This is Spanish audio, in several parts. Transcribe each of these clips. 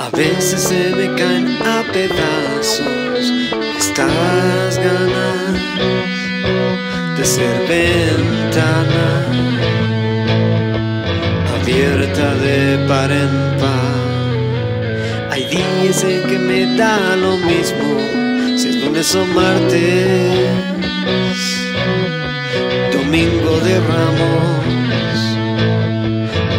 A veces se me caen a pedazos estas ganas de ser ventana abierta de par en par. Hay días en que me da lo mismo si es lunes o martes, domingo de ramos,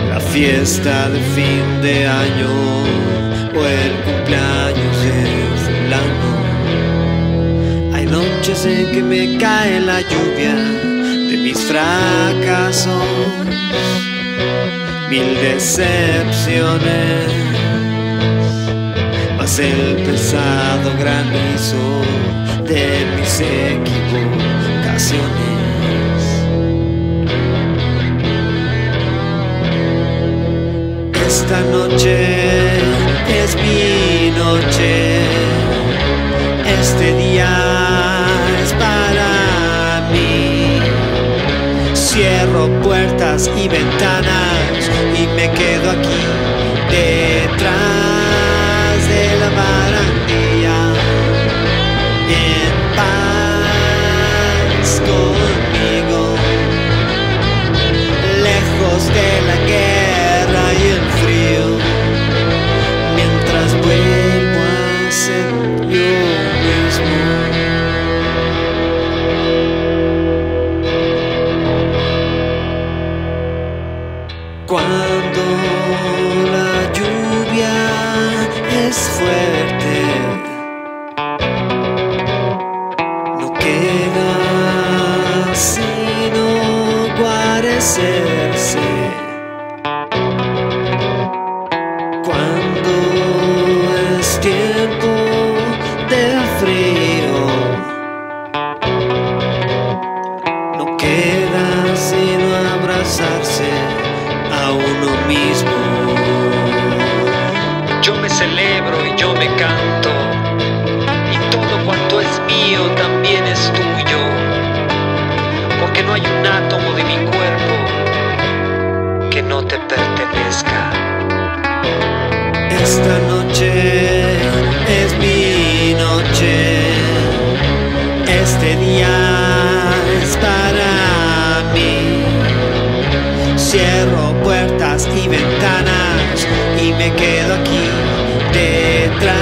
la fiesta de fin de año o el cumpleaños de fulano. Hay noches en que me cae la lluvia de mis fracasos, mil decepciones, más el pesado granizo de mis equivocaciones. Esta noche Cierro puertas y ventanas y me quedo aquí detrás Cuando la lluvia es fuerte, no queda sino guarecerse. Celebro y yo me canto, y todo cuanto es mío también es tuyo, porque no hay un átomo de mi cuerpo que no te pertenezca. Esta noche es mi noche, este día es para mí. Cierro y ventanas y me quedo aquí detrás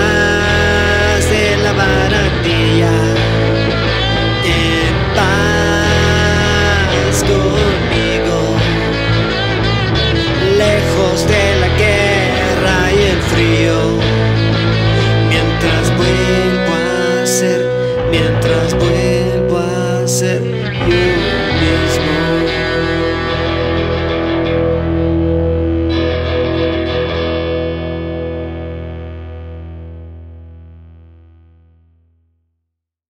de la barandilla. En paz conmigo. Lejos de la guerra y el frío. Mientras vuelvo a ser mientras vuelvo